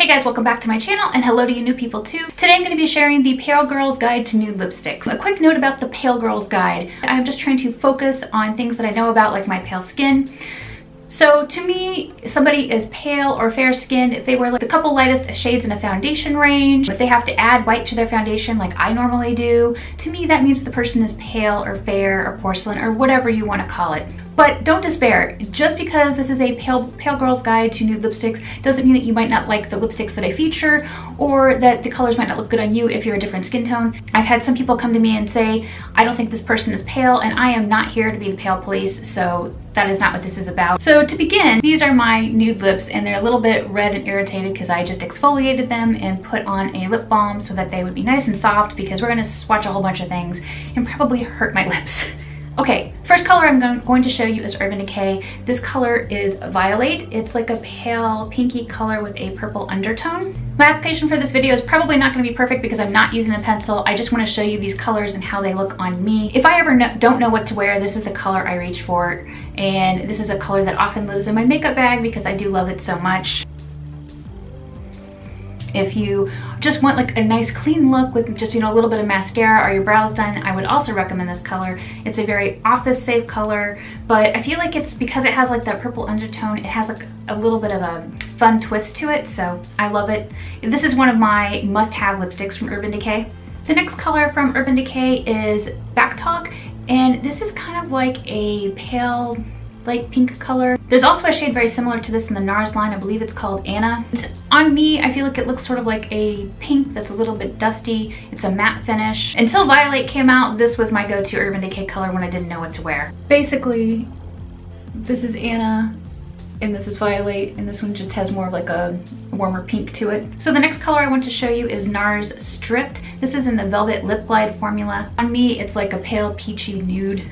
Hey guys, welcome back to my channel and hello to you new people too. Today I'm going to be sharing the Pale Girls Guide to Nude Lipsticks. A quick note about the Pale Girls Guide. I'm just trying to focus on things that I know about like my pale skin. So to me, somebody is pale or fair skinned, if they wear like the couple lightest shades in a foundation range, if they have to add white to their foundation like I normally do, to me that means the person is pale or fair or porcelain or whatever you want to call it. But don't despair. Just because this is a pale, pale girl's guide to nude lipsticks doesn't mean that you might not like the lipsticks that I feature or that the colors might not look good on you if you're a different skin tone. I've had some people come to me and say, I don't think this person is pale and I am not here to be the pale police, so that is not what this is about. So to begin, these are my nude lips and they're a little bit red and irritated because I just exfoliated them and put on a lip balm so that they would be nice and soft because we're gonna swatch a whole bunch of things and probably hurt my lips. Okay, first color I'm going to show you is Urban Decay. This color is Violate. It's like a pale pinky color with a purple undertone. My application for this video is probably not going to be perfect because I'm not using a pencil. I just want to show you these colors and how they look on me. If I ever know, don't know what to wear, this is the color I reach for. And this is a color that often lives in my makeup bag because I do love it so much. If you just want like a nice clean look with just, you know, a little bit of mascara or your brows done, I would also recommend this color. It's a very office safe color, but I feel like it's because it has like that purple undertone, it has like a little bit of a fun twist to it, so I love it. This is one of my must-have lipsticks from Urban Decay. The next color from Urban Decay is Backtalk, and this is kind of like a pale light pink color. There's also a shade very similar to this in the NARS line. I believe it's called Anna. It's, on me, I feel like it looks sort of like a pink that's a little bit dusty. It's a matte finish. Until Violate came out, this was my go-to Urban Decay color when I didn't know what to wear. Basically, this is Anna and this is Violate, and this one just has more of like a warmer pink to it. So the next color I want to show you is NARS Stripped. This is in the Velvet Lip Glide formula. On me, it's like a pale peachy nude.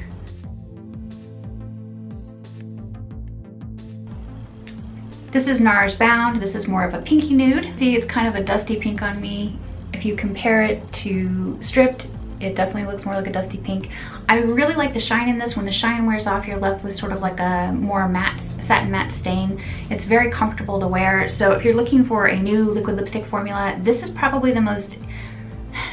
This is NARS Bound. This is more of a pinky nude. See, it's kind of a dusty pink on me. If you compare it to Stripped, it definitely looks more like a dusty pink. I really like the shine in this. When the shine wears off, you're left with sort of like a more matte, satin matte stain. It's very comfortable to wear. So if you're looking for a new liquid lipstick formula, this is probably the most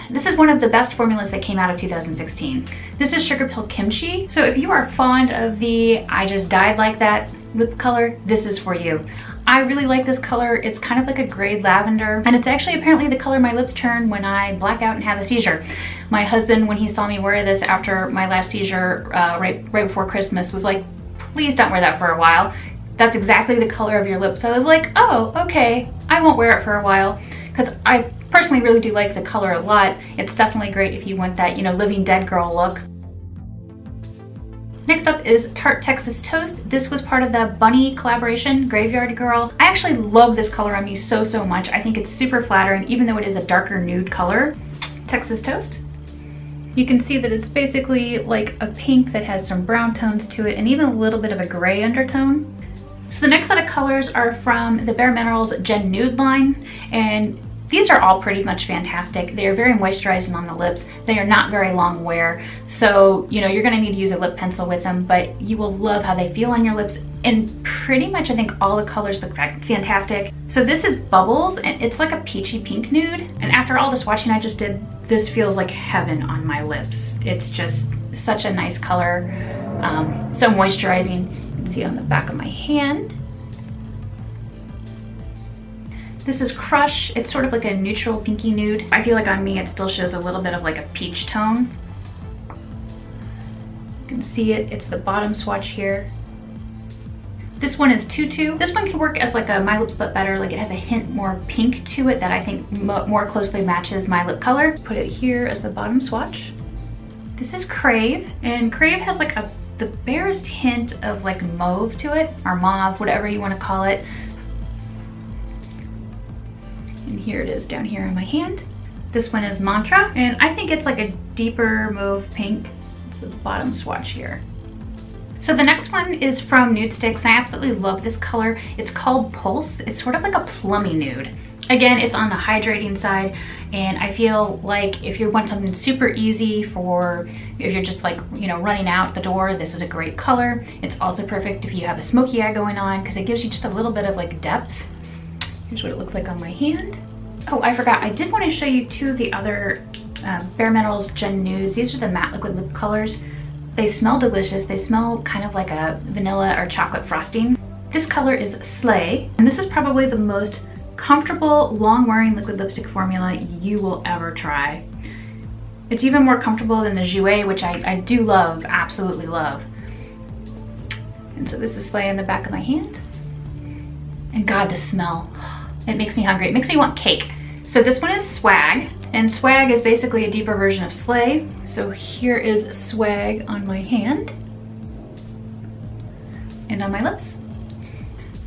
this is one of the best formulas that came out of 2016. This is Sugarpill Kimchi. So if you are fond of the I just died like that lip color, this is for you. I really like this color. It's kind of like a gray lavender and it's actually apparently the color my lips turn when I black out and have a seizure. My husband, when he saw me wear this after my last seizure uh, right, right before Christmas was like, please don't wear that for a while. That's exactly the color of your lips. So I was like, oh, okay, I won't wear it for a while because I personally really do like the color a lot. It's definitely great if you want that, you know, living dead girl look. Next up is Tarte Texas Toast. This was part of the Bunny collaboration, Graveyard Girl. I actually love this color on me so, so much. I think it's super flattering, even though it is a darker nude color. Texas Toast. You can see that it's basically like a pink that has some brown tones to it and even a little bit of a gray undertone. So the next set of colors are from the Bare Minerals Gen Nude line and these are all pretty much fantastic. They are very moisturizing on the lips. They are not very long wear. So, you know, you're gonna need to use a lip pencil with them, but you will love how they feel on your lips. And pretty much, I think all the colors look fantastic. So this is Bubbles, and it's like a peachy pink nude. And after all the swatching I just did, this feels like heaven on my lips. It's just such a nice color, um, so moisturizing. You can see it on the back of my hand. This is Crush. It's sort of like a neutral pinky nude. I feel like on me it still shows a little bit of like a peach tone. You can see it. It's the bottom swatch here. This one is Tutu. This one can work as like a My Lips But Better. Like it has a hint more pink to it that I think more closely matches my lip color. Put it here as the bottom swatch. This is Crave. And Crave has like a the barest hint of like mauve to it or mauve, whatever you want to call it. And here it is down here on my hand. This one is Mantra, and I think it's like a deeper mauve pink. It's the bottom swatch here. So the next one is from Nudestix. I absolutely love this color. It's called Pulse. It's sort of like a plummy nude. Again, it's on the hydrating side, and I feel like if you want something super easy for if you're just like, you know, running out the door, this is a great color. It's also perfect if you have a smoky eye going on because it gives you just a little bit of like depth Here's what it looks like on my hand. Oh, I forgot. I did want to show you two of the other uh, Bare Metals Gen Nudes. These are the matte liquid lip colors. They smell delicious. They smell kind of like a vanilla or chocolate frosting. This color is Slay, and this is probably the most comfortable, long-wearing liquid lipstick formula you will ever try. It's even more comfortable than the Jouer, which I, I do love, absolutely love. And so this is Slay in the back of my hand. And God, the smell. It makes me hungry. It makes me want cake. So this one is Swag. And Swag is basically a deeper version of Slay. So here is Swag on my hand. And on my lips.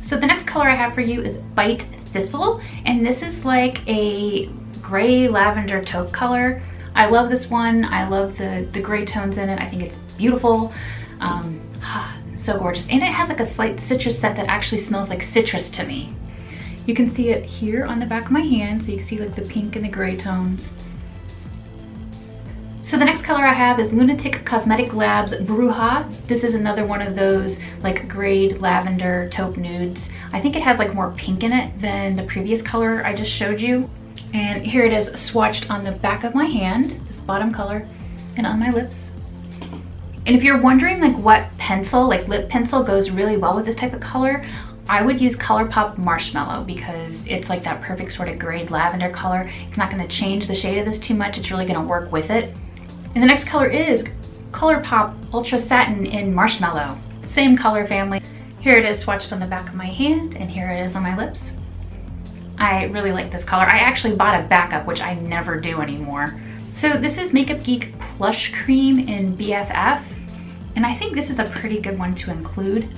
So the next color I have for you is Bite Thistle. And this is like a gray lavender taupe color. I love this one. I love the, the gray tones in it. I think it's beautiful. Um, so gorgeous. And it has like a slight citrus scent that actually smells like citrus to me. You can see it here on the back of my hand. So you can see like the pink and the gray tones. So the next color I have is Lunatic Cosmetic Labs Bruja. This is another one of those like grade lavender taupe nudes. I think it has like more pink in it than the previous color I just showed you. And here it is swatched on the back of my hand, this bottom color, and on my lips. And if you're wondering like what pencil, like lip pencil goes really well with this type of color, I would use ColourPop Marshmallow because it's like that perfect sort of grade lavender color. It's not gonna change the shade of this too much. It's really gonna work with it. And the next color is ColourPop Ultra Satin in Marshmallow. Same color family. Here it is swatched on the back of my hand and here it is on my lips. I really like this color. I actually bought a backup, which I never do anymore. So this is Makeup Geek Plush Cream in BFF. And I think this is a pretty good one to include.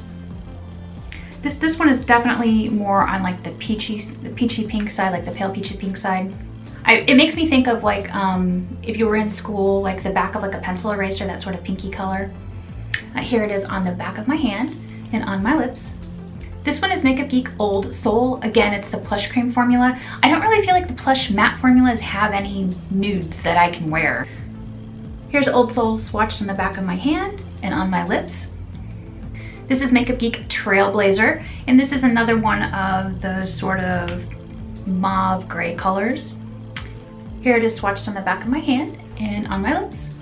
This, this one is definitely more on like the peachy, the peachy pink side, like the pale peachy pink side. I, it makes me think of like um, if you were in school, like the back of like a pencil eraser, that sort of pinky color. Uh, here it is on the back of my hand and on my lips. This one is Makeup Geek Old Soul. Again, it's the Plush Cream formula. I don't really feel like the Plush Matte formulas have any nudes that I can wear. Here's Old Soul swatched on the back of my hand and on my lips. This is Makeup Geek Trailblazer, and this is another one of those sort of mauve gray colors. Here it is swatched on the back of my hand and on my lips.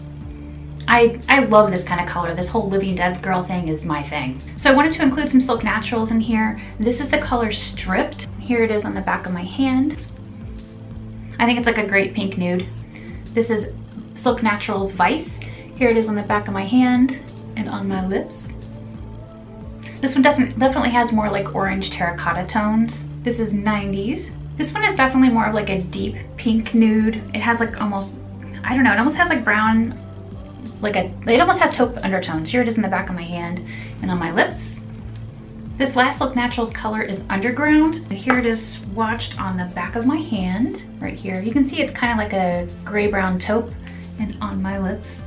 I, I love this kind of color. This whole Living Death Girl thing is my thing. So I wanted to include some Silk Naturals in here. This is the color Stripped. Here it is on the back of my hand. I think it's like a great pink nude. This is Silk Naturals Vice. Here it is on the back of my hand and on my lips. This one definitely definitely has more like orange terracotta tones. This is 90s. This one is definitely more of like a deep pink nude. It has like almost, I don't know, it almost has like brown, like a, it almost has taupe undertones. Here it is in the back of my hand and on my lips. This last Look Naturals color is Underground. And here it is swatched on the back of my hand, right here. You can see it's kind of like a gray-brown taupe and on my lips.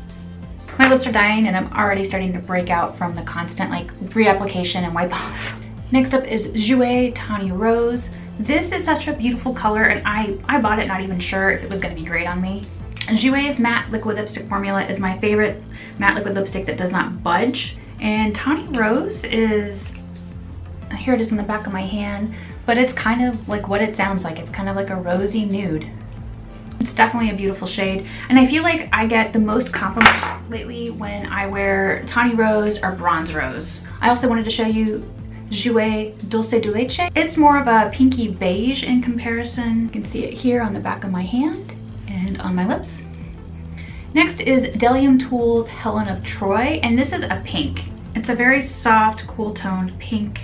My lips are dying and I'm already starting to break out from the constant like reapplication and wipe off. Next up is Jouer Tawny Rose. This is such a beautiful color and I, I bought it not even sure if it was gonna be great on me. Jouer's matte liquid lipstick formula is my favorite matte liquid lipstick that does not budge. And Tawny Rose is, here it is in the back of my hand, but it's kind of like what it sounds like. It's kind of like a rosy nude. It's definitely a beautiful shade. And I feel like I get the most compliments lately when I wear Tawny Rose or Bronze Rose. I also wanted to show you Jouer Dulce de Leche. It's more of a pinky beige in comparison. You can see it here on the back of my hand and on my lips. Next is Bdellium Tools Helen of Troy, and this is a pink. It's a very soft, cool toned pink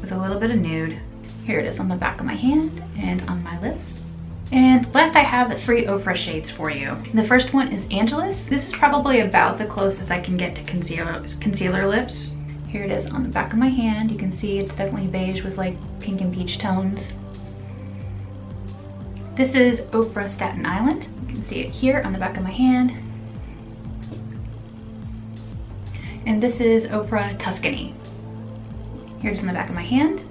with a little bit of nude. Here it is on the back of my hand and on my lips. And last I have three Ofra shades for you. The first one is Angelus. This is probably about the closest I can get to concealer, concealer lips. Here it is on the back of my hand. You can see it's definitely beige with like pink and peach tones. This is Ofra Staten Island. You can see it here on the back of my hand. And this is Ofra Tuscany. Here's on the back of my hand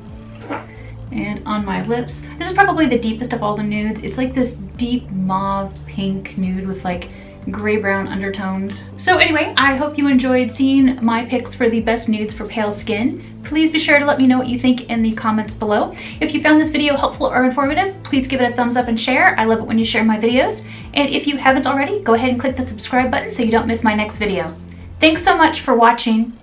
and on my lips. This is probably the deepest of all the nudes. It's like this deep mauve pink nude with like gray brown undertones. So anyway, I hope you enjoyed seeing my picks for the best nudes for pale skin. please be sure to let me know what you think in the comments below. If you found this video helpful or informative, please give it a thumbs up and share. I love it when you share my videos. And if you haven't already, go ahead and click the subscribe button so you don't miss my next video. Thanks so much for watching